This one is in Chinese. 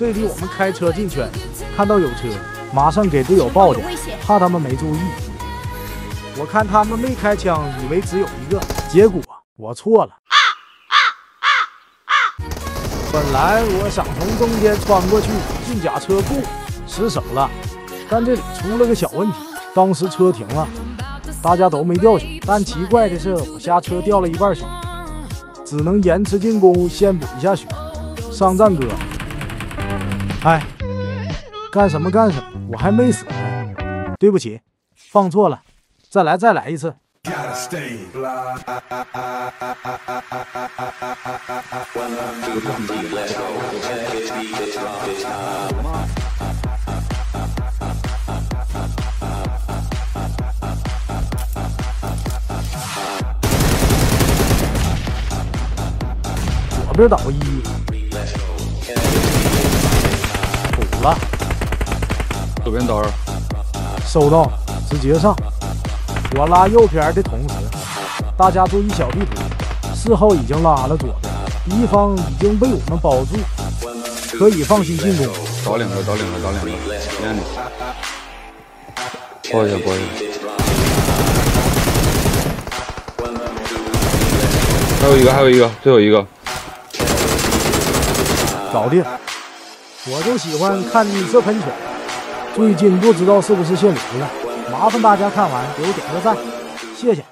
这里我们开车进圈，看到有车，马上给队友报警，怕他们没注意。我看他们没开枪，以为只有一个，结果我错了。本来我想从中间穿过去进甲车库，失手了，但这里出了个小问题，当时车停了，大家都没掉血，但奇怪的是我下车掉了一半血，只能延迟进攻，先补一下血。上战哥，哎，干什么干什么，我还没死呢，对不起，放错了，再来再来一次。左边倒一，了，左边倒二，收到，直接上。我拉右边的同时，大家注意小地图，四号已经拉了左边，敌方已经被我们包住，可以放心进攻。找两个，找两个，找两个，练的，过一下，抱一下。还有一个，还有一个，最后一个，搞定。我就喜欢看你这喷泉，最近不知道是不是限流了。麻烦大家看完给我点个赞，谢谢。